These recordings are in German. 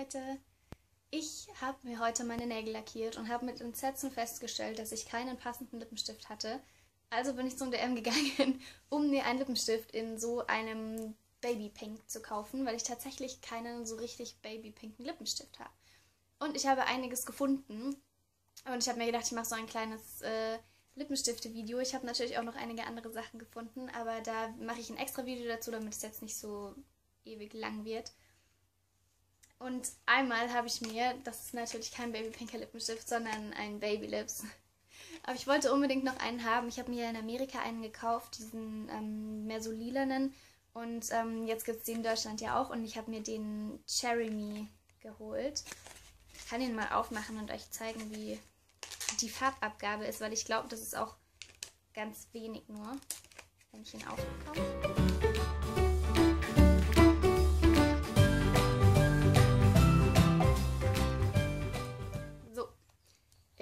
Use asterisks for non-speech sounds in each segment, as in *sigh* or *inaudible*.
Leute, ich habe mir heute meine Nägel lackiert und habe mit Entsetzen festgestellt, dass ich keinen passenden Lippenstift hatte. Also bin ich zum DM gegangen, *laughs* um mir einen Lippenstift in so einem Babypink zu kaufen, weil ich tatsächlich keinen so richtig babypinken Lippenstift habe. Und ich habe einiges gefunden. Und ich habe mir gedacht, ich mache so ein kleines äh, Lippenstifte-Video. Ich habe natürlich auch noch einige andere Sachen gefunden, aber da mache ich ein extra Video dazu, damit es jetzt nicht so ewig lang wird. Und einmal habe ich mir, das ist natürlich kein Babypinker Lippenstift, sondern ein Baby Lips. *laughs* Aber ich wollte unbedingt noch einen haben. Ich habe mir in Amerika einen gekauft, diesen ähm, mehr so lilanen. Und ähm, jetzt gibt es den in Deutschland ja auch. Und ich habe mir den Cherry Me geholt. Ich kann ihn mal aufmachen und euch zeigen, wie die Farbabgabe ist, weil ich glaube, das ist auch ganz wenig nur, wenn ich ihn aufbekomme.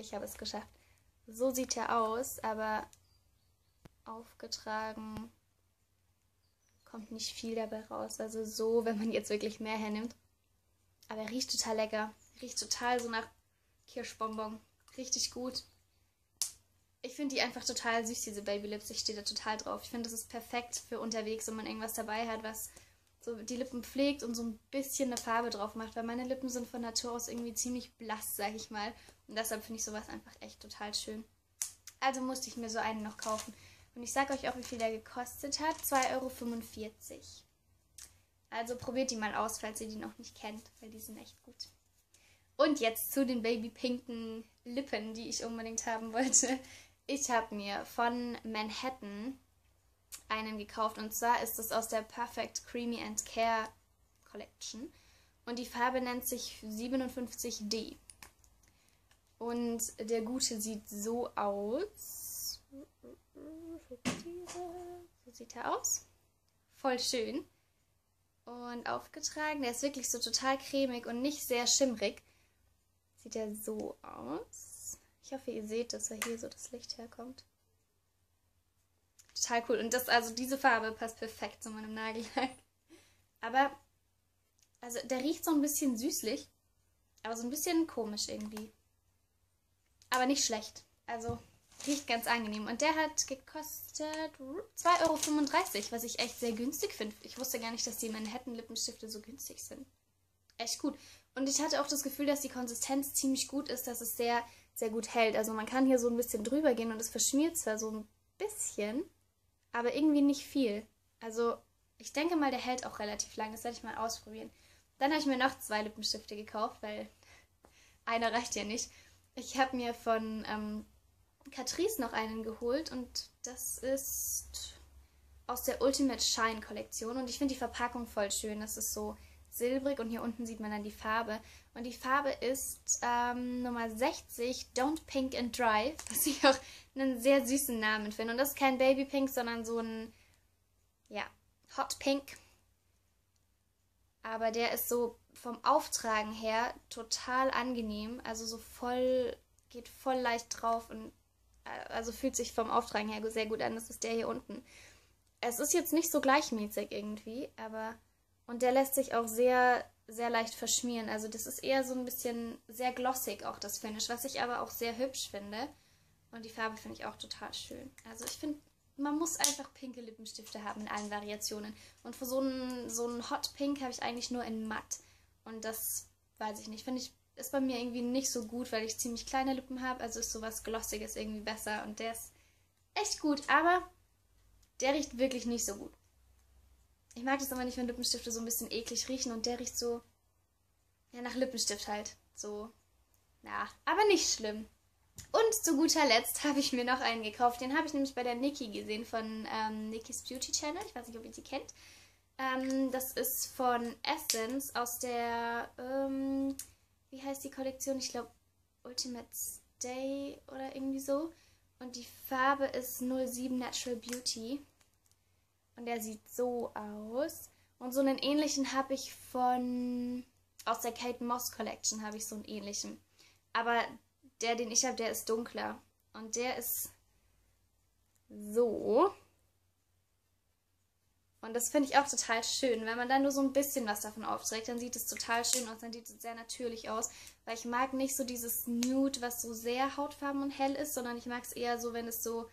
Ich habe es geschafft. So sieht er aus, aber aufgetragen kommt nicht viel dabei raus. Also so, wenn man jetzt wirklich mehr hernimmt. Aber er riecht total lecker. Riecht total so nach Kirschbonbon. Richtig gut. Ich finde die einfach total süß, diese Baby Lips. Ich stehe da total drauf. Ich finde, das ist perfekt für unterwegs, wenn man irgendwas dabei hat, was so die Lippen pflegt und so ein bisschen eine Farbe drauf macht. Weil meine Lippen sind von Natur aus irgendwie ziemlich blass, sag ich mal. Und deshalb finde ich sowas einfach echt total schön. Also musste ich mir so einen noch kaufen. Und ich sage euch auch, wie viel der gekostet hat. 2,45 Euro. Also probiert die mal aus, falls ihr die noch nicht kennt, weil die sind echt gut. Und jetzt zu den babypinken Lippen, die ich unbedingt haben wollte. Ich habe mir von Manhattan einen gekauft und zwar ist es aus der Perfect Creamy and Care Collection und die Farbe nennt sich 57D. Und der gute sieht so aus. So sieht er aus. Voll schön. Und aufgetragen. Der ist wirklich so total cremig und nicht sehr schimmrig sieht er so aus. Ich hoffe, ihr seht, dass er hier so das Licht herkommt. Total cool. Und das, also diese Farbe passt perfekt zu meinem Nagellack. Aber, also der riecht so ein bisschen süßlich, aber so ein bisschen komisch irgendwie. Aber nicht schlecht. Also riecht ganz angenehm. Und der hat gekostet 2,35 Euro, was ich echt sehr günstig finde. Ich wusste gar nicht, dass die Manhattan-Lippenstifte so günstig sind. Echt gut. Und ich hatte auch das Gefühl, dass die Konsistenz ziemlich gut ist, dass es sehr, sehr gut hält. Also man kann hier so ein bisschen drüber gehen und es verschmiert zwar so ein bisschen, aber irgendwie nicht viel. Also ich denke mal, der hält auch relativ lang. Das werde ich mal ausprobieren. Dann habe ich mir noch zwei Lippenstifte gekauft, weil *laughs* einer reicht ja nicht. Ich habe mir von ähm, Catrice noch einen geholt und das ist aus der Ultimate Shine Kollektion und ich finde die Verpackung voll schön. Das ist so silbrig und hier unten sieht man dann die Farbe. Und die Farbe ist ähm, Nummer 60, Don't Pink and Dry, *laughs* was ich auch einen sehr süßen Namen finde. Und das ist kein Baby Pink, sondern so ein, ja, Hot Pink. Aber der ist so vom Auftragen her total angenehm. Also so voll, geht voll leicht drauf und äh, also fühlt sich vom Auftragen her sehr gut an. Das ist der hier unten. Es ist jetzt nicht so gleichmäßig irgendwie, aber und der lässt sich auch sehr, sehr leicht verschmieren. Also das ist eher so ein bisschen sehr glossig auch das Finish, was ich aber auch sehr hübsch finde. Und die Farbe finde ich auch total schön. Also ich finde, man muss einfach pinke Lippenstifte haben in allen Variationen. Und für so einen, so einen Hot Pink habe ich eigentlich nur in matt. Und das weiß ich nicht. Finde ich, ist bei mir irgendwie nicht so gut, weil ich ziemlich kleine Lippen habe. Also ist sowas Glossiges irgendwie besser. Und der ist echt gut, aber der riecht wirklich nicht so gut. Ich mag das aber nicht, wenn Lippenstifte so ein bisschen eklig riechen und der riecht so, ja, nach Lippenstift halt. So, ja, aber nicht schlimm. Und zu guter Letzt *laughs* habe ich mir noch einen gekauft. Den habe ich nämlich bei der Niki gesehen von ähm, Nikis Beauty Channel. Ich weiß nicht, ob ihr sie kennt. Ähm, das ist von Essence aus der, ähm, wie heißt die Kollektion? Ich glaube Ultimate Stay oder irgendwie so. Und die Farbe ist 07 Natural Beauty. Und der sieht so aus. Und so einen ähnlichen habe ich von aus der Kate Moss Collection habe ich so einen ähnlichen. Aber der, den ich habe, der ist dunkler. Und der ist so. Und das finde ich auch total schön. Wenn man dann nur so ein bisschen was davon aufträgt, dann sieht es total schön aus, dann sieht es sehr natürlich aus. Weil ich mag nicht so dieses Nude, was so sehr hautfarben und hell ist, sondern ich mag es eher so, wenn es so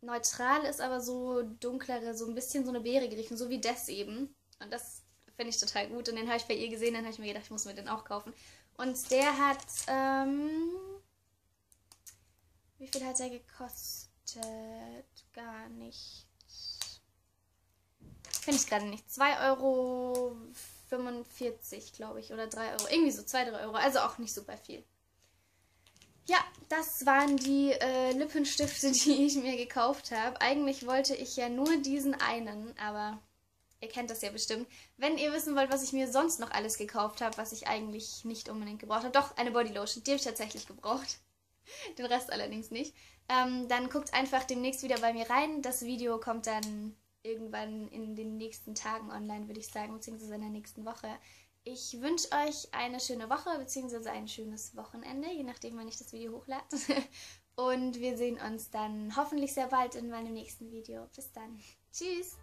neutral ist, aber so dunklere, so ein bisschen so eine Beere Richtung, so wie das eben. Und das finde ich total gut. Und den habe ich bei ihr gesehen, dann habe ich mir gedacht, ich muss mir den auch kaufen. Und der hat, ähm, wie viel hat er gekostet? Gar nicht. Finde ich gerade nicht. 2,45 Euro, glaube ich, oder 3 Euro. Irgendwie so 2, 3 Euro. Also auch nicht super viel. Ja, das waren die äh, Lippenstifte, *laughs* die ich mir gekauft habe. Eigentlich wollte ich ja nur diesen einen, aber ihr kennt das ja bestimmt. Wenn ihr wissen wollt, was ich mir sonst noch alles gekauft habe, was ich eigentlich nicht unbedingt gebraucht habe, doch eine Bodylotion, die habe ich tatsächlich gebraucht. *laughs* Den Rest allerdings nicht. Ähm, dann guckt einfach demnächst wieder bei mir rein. Das Video kommt dann irgendwann in den nächsten Tagen online, würde ich sagen, beziehungsweise in der nächsten Woche. Ich wünsche euch eine schöne Woche beziehungsweise ein schönes Wochenende, je nachdem, wann ich das Video hochlade. *laughs* Und wir sehen uns dann hoffentlich sehr bald in meinem nächsten Video. Bis dann. Tschüss!